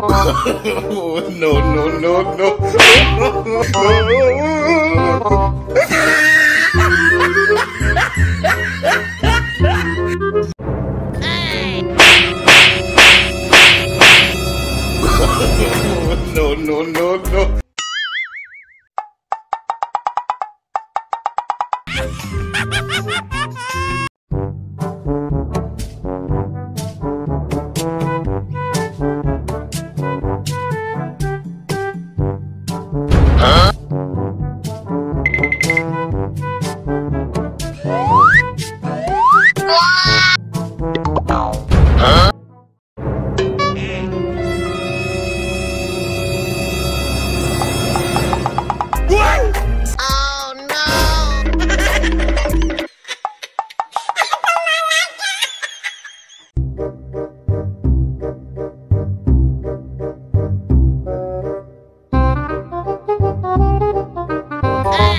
no, no, no, no. hey. no, no, no, no. Ha ha ha ha ha!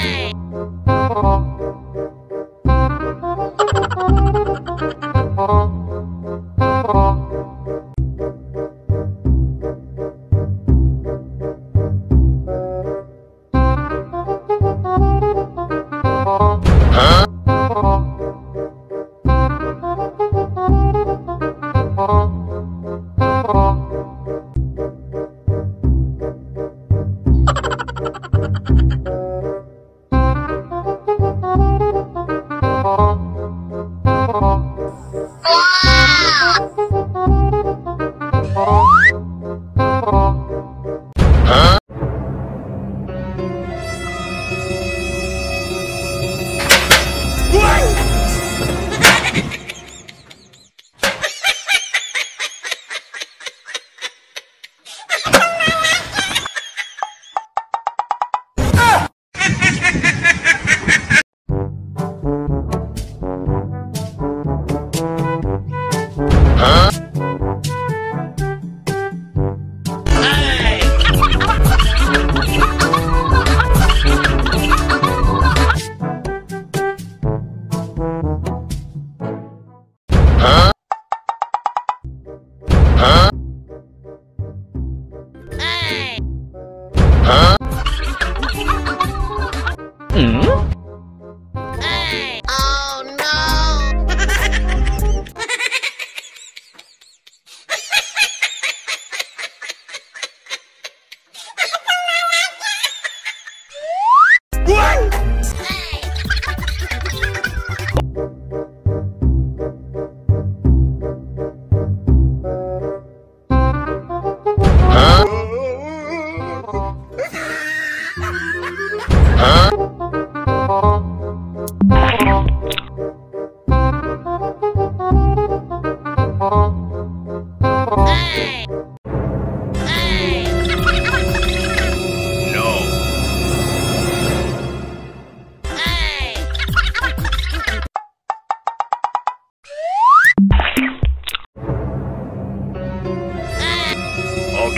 Yay!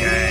Okay.